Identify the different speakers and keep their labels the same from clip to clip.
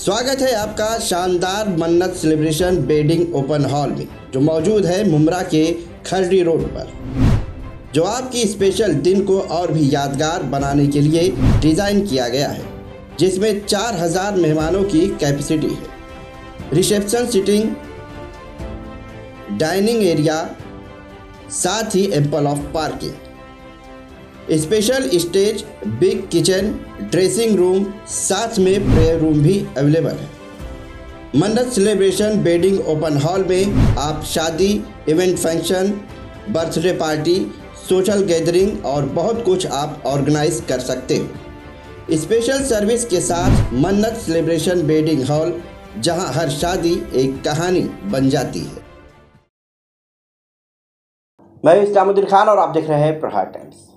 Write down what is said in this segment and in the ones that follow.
Speaker 1: स्वागत है आपका शानदार मन्नत सेलिब्रेशन बेडिंग ओपन हॉल में, जो मौजूद है मुमरा के खरडी रोड पर। जो आपकी स्पेशल दिन को और भी यादगार बनाने के लिए डिज़ाइन किया गया है, जिसमें 4000 मेहमानों की कैपेसिटी है। रिसेप्शन सिटिंग, डाइनिंग एरिया, साथ ही ample of parking special stage, big kitchen, dressing room, साथ में प्रेयर रूम भी अवेलेबल है। मन्नत सेलिब्रेशन बेडिंग ओपन हॉल में आप शादी, event function, birthday party, social gathering और बहुत कुछ आप ऑर्गेनाइज कर सकते हो। स्पेशल सर्विस के साथ मन्नत सेलिब्रेशन बेडिंग हॉल, जहाँ हर शादी एक कहानी बन जाती है। मैं इस्लामुद्दीन खान और आप देख रहे हैं प्रहार टाइम्स।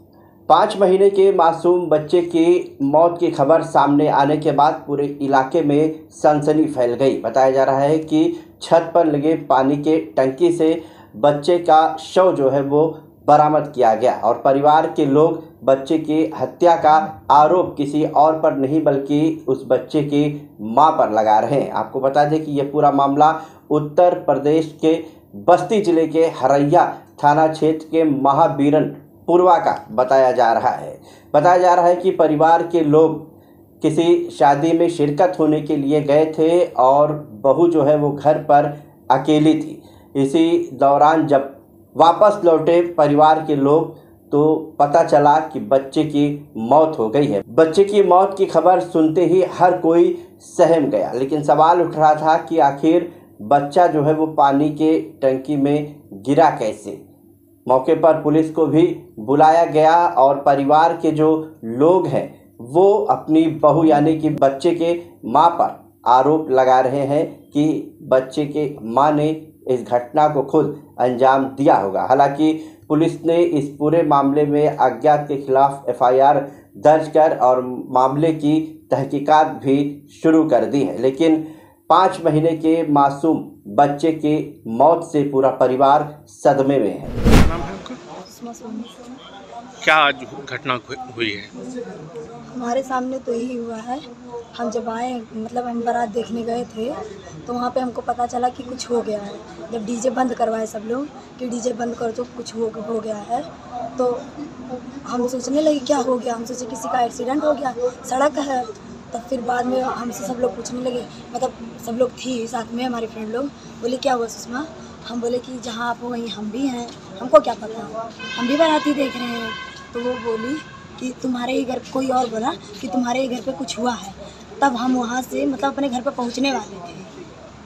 Speaker 1: पाँच महीने के मासूम बच्चे की मौत की खबर सामने आने के बाद पूरे इलाके में सनसनी फैल गई। बताया जा रहा है कि छत पर लगे पानी के टंकी से बच्चे का शव जो है वो बरामद किया गया और परिवार के लोग बच्चे की हत्या का आरोप किसी और पर नहीं बल्कि उस बच्चे की माँ पर लगा रहे हैं। आपको बता दें कि यह पूरा मामला उत्तर प्रदेश के बस्ती ज़िले के हरैया थाना क्षेत्र के महाबीरन पूर्वा का बताया जा रहा है। बताया जा रहा है कि परिवार के लोग किसी शादी में शिरकत होने के लिए गए थे और बहू जो है वो घर पर अकेली थी। इसी दौरान जब वापस लौटे परिवार के लोग तो पता चला कि बच्चे की मौत हो गई है। बच्चे की मौत की खबर सुनते ही हर कोई सहम गया। लेकिन सवाल उठ रहा था कि आखिर बच्चा जो है वो पानी के टंकी में गिरा कैसे? मौके पर पुलिस को भी बुलाया गया और परिवार के जो लोग हैं, वो अपनी बहू यानी कि बच्चे के माँ पर आरोप लगा रहे हैं कि बच्चे के माँ ने इस घटना को खुद अंजाम दिया होगा। हालाँकि पुलिस ने इस पूरे मामले में अज्ञात के खिलाफ एफआईआर दर्ज कर और मामले की तहकीकात भी शुरू कर दी है। लेकिन पाँच महीने के मासूम बच्चे के मौत से पूरा परिवार सदमे में है।
Speaker 2: नाम है आपका? क्या आज घटना हुई है?
Speaker 3: हमारे सामने तो यही हुआ है। हम जब आए मतलब हम बारात देखने गए थे तो वहाँ पे हमको पता चला कि कुछ हो गया है। जब डीजे बंद करवाए सब लोग कि डीजे बंद कर तो कुछ हो हो गया है। तो हम सोचने लगे क्या हो गया? हम सोचे किसी का एक्सीडेंट हो गया? सड़क है। तब फिर बाद में हमसे सब लोग पूछने लगे। मतलब सब लोग थी साथ में हमारे फ्रेंड लोग। बोले क्या हुआ सुषमा? हम बोले कि जहाँ आप हो वहीं हम भी हैं। हमको क्या पता? हम भी बाराती देख रहे हैं। तो वो बोली कि तुम्हारे ही घर कोई और बोला कि तुम्हारे ही घर पे कुछ हुआ है। तब हम वहाँ से मतलब अपने घर पे पहुँचने वाले थे।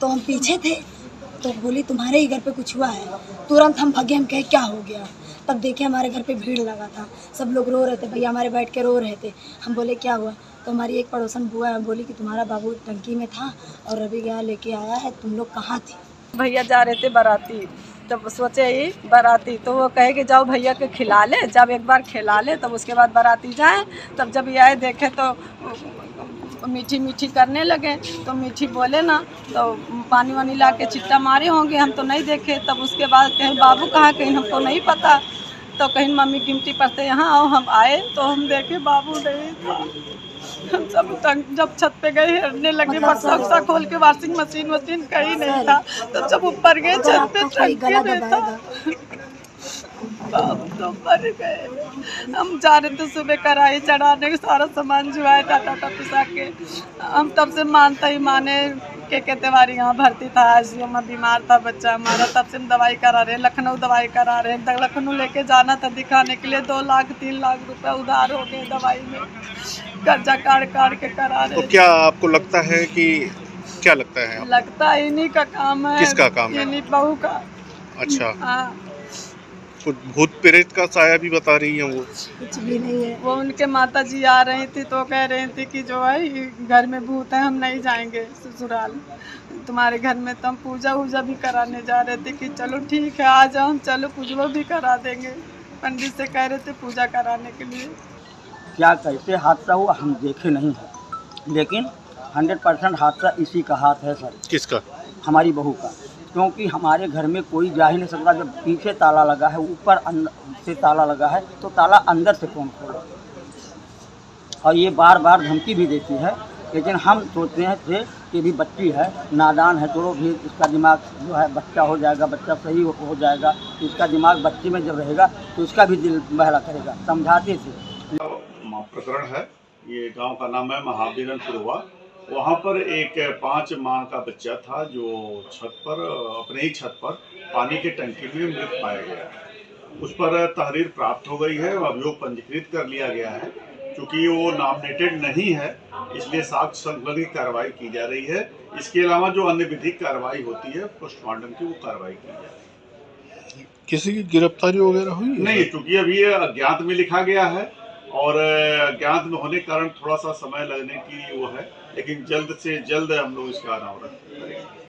Speaker 3: तो हम पीछे थे। तो बोली, तुम्हारे ही घर पे कुछ हुआ है? तुरंत हम भगे, हम कहे, क्या हो गया? तब देखे हमारे घर पे भीड़ लगा था। सब लोग रो रहे थे, भैया, हमारे बैठ के रो रहे थे। हम बोले, क्या हुआ? तो हमारी एक पड़ोसन बुआ है बोली कि, तुम्हारा बाबू टंकी में था और रवि गया लेके आया है। तुम लोग कहाँ थे?
Speaker 4: भैया जा रहे थे बाराती। जब सोचे ही बाराती तो वो कहे कि जाओ भैया के खिला ले, जब एक बार खिला ले, तब उसके बाद बराती जाए। तब जब ये आए, देखे तो मीठी मीठी करने लगे। तो मीठी बोले ना तो पानी वानी ला के चिट्टा मारे होंगे, हम तो नहीं देखे। तब उसके बाद कहें, बाबू कहाँ कहीं हमको नहीं पता। तो कहीं मम्मी गिमटी पढ़ते यहाँ आओ हम आए तो हम देखे बाबू नहीं था हम सब तंग जब छत पे गए हेरने लगे
Speaker 3: मतलब
Speaker 4: बक्सा खोल के वॉशिंग मशीन वशीन कहीं नहीं था। तो जब ऊपर गए छत पे टंकी में था। बाबू तो मर गए। हम जा रहे थे सुबह कढ़ाई चढ़ाने के सारा सामान जुआए टाटा टाटा पिसा के हम तब से मानता ही माने के के तिवारी यहाँ भर्ती था आईसीयू में बीमार था बच्चा हमारा। तब से हम दवाई करा रहे लखनऊ दवाई करा रहे। तक लखनऊ लेके जाना था दिखाने के लिए दो लाख तीन लाख रुपए उधार हो गए दवाई में। कर्जा काट काट के करा रहे।
Speaker 2: तो क्या आपको लगता है कि क्या लगता है? आप
Speaker 4: लगता है इन्हीं का काम है।
Speaker 2: किसका काम है?
Speaker 4: इन्हीं बहू का।
Speaker 2: अच्छा।
Speaker 4: हाँ।
Speaker 2: कुछ भूत प्रेत का साया भी बता रही हैं वो।
Speaker 3: कुछ भी नहीं है।
Speaker 4: वो उनके माता जी आ रही थी तो कह रही थी कि जो है घर में भूत है हम नहीं जाएँगे ससुराल। तुम्हारे घर में तो हम पूजा वूजा भी कराने जा रहे थे कि चलो ठीक है आ जाओ हम चलो पूजवा भी करा देंगे। पंडित से कह रहे थे पूजा कराने के लिए।
Speaker 5: क्या कैसे हादसा हुआ हम देखे नहीं है। लेकिन हंड्रेड परसेंट हादसा इसी का हाथ है सर।
Speaker 2: किसका?
Speaker 5: हमारी बहू का। क्योंकि हमारे घर में कोई जा ही नहीं सकता। जब पीछे ताला लगा है ऊपर से ताला लगा है तो ताला अंदर से कौन खोला? और ये बार बार धमकी भी देती है लेकिन हम सोचते हैं थे कि भी बच्ची है नादान है तो भी इसका दिमाग जो है बच्चा हो जाएगा बच्चा सही हो, हो जाएगा। इसका दिमाग बच्चे में जब रहेगा तो इसका भी दिल बहला करेगा समझाते थे।
Speaker 6: प्रकरण है ये गाँव का नाम है महावीरनपुरवा वहाँ पर एक पाँच माह का बच्चा था जो छत पर अपने ही छत पर पानी के टंकी में मृत पाया गया उस पर तहरीर प्राप्त हो गई है और अभियोग पंजीकृत कर लिया गया है। क्योंकि वो नॉमिनेटेड नहीं है इसलिए साक्ष संकलन की कार्रवाई की जा रही है। इसके अलावा जो अन्य विधिक कार्रवाई होती है पोस्टमार्टम की वो कार्रवाई की जा रही है।
Speaker 2: किसी की गिरफ्तारी वगैरह हुई
Speaker 6: नहीं चूँकि अभी अज्ञात में लिखा गया है और अज्ञात में होने के कारण थोड़ा सा समय लगने की वो है। लेकिन जल्द से जल्द हम लोग इसका अनावरण करेंगे